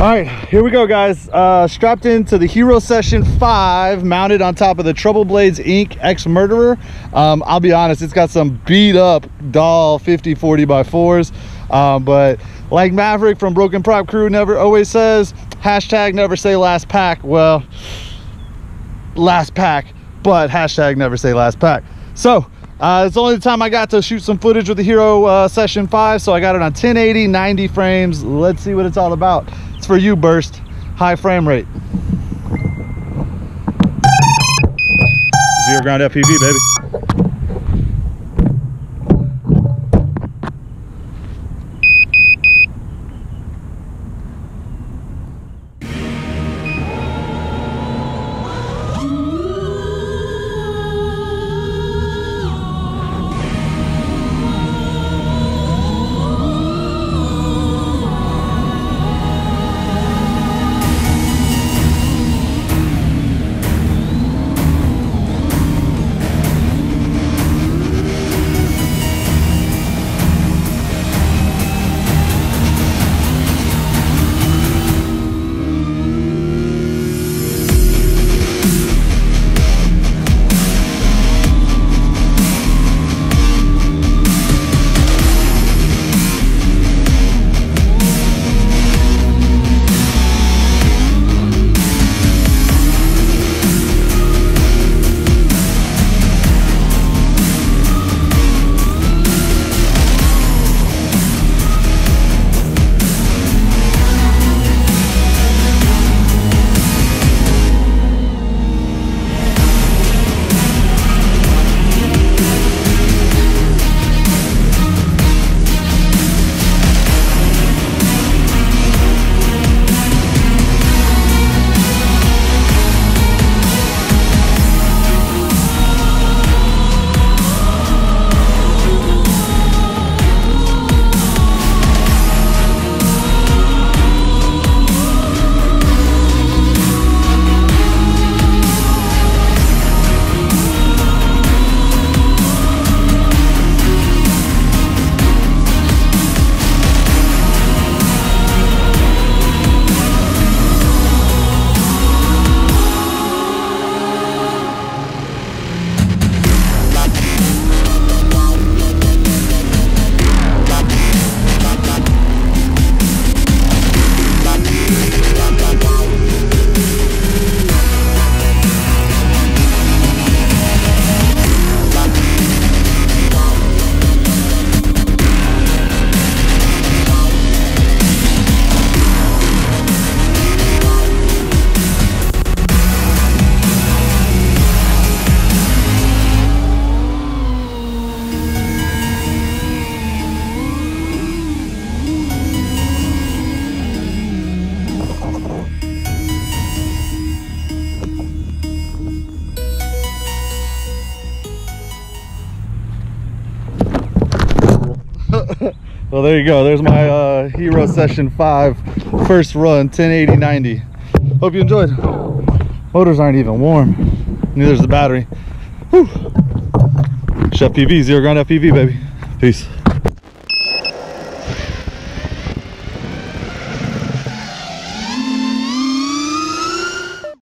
All right, here we go, guys. Uh, strapped into the Hero Session 5, mounted on top of the Trouble Blades Inc. X Murderer. Um, I'll be honest, it's got some beat up DAL 50 40 by 4s. Um, but like Maverick from Broken Prop Crew never always says, hashtag never say last pack. Well, last pack, but hashtag never say last pack. So, uh, it's only the time I got to shoot some footage with the Hero uh, Session 5, so I got it on 1080, 90 frames. Let's see what it's all about. For you, Burst. High frame rate. ZeroGround FPV, baby. well, there you go. There's my uh, Hero Session 5 first run, 1080 90. Hope you enjoyed. Motors aren't even warm. Neither's the battery. Whew. Chef PV, ZeroGround FPV, baby. Peace.